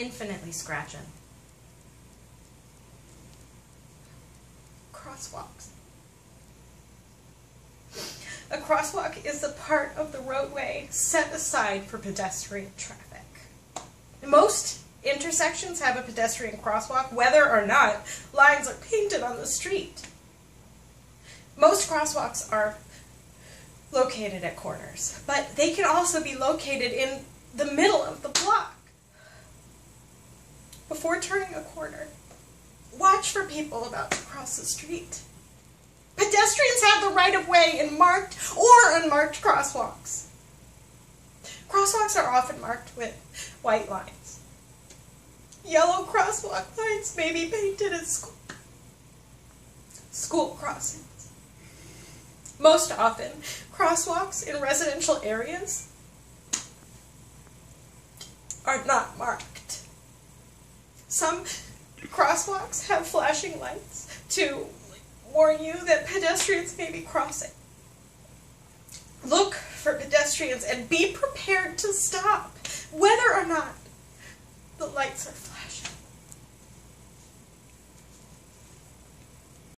infinitely scratching. Crosswalks. A crosswalk is the part of the roadway set aside for pedestrian traffic. Most intersections have a pedestrian crosswalk, whether or not lines are painted on the street. Most crosswalks are located at corners, but they can also be located in the middle of the block. Before turning a corner, watch for people about to cross the street. Pedestrians have the right of way in marked or unmarked crosswalks. Crosswalks are often marked with white lines. Yellow crosswalk lines may be painted at school, school crossings. Most often, crosswalks in residential areas are not marked. Some crosswalks have flashing lights to warn you that pedestrians may be crossing. Look for pedestrians and be prepared to stop, whether or not the lights are flashing.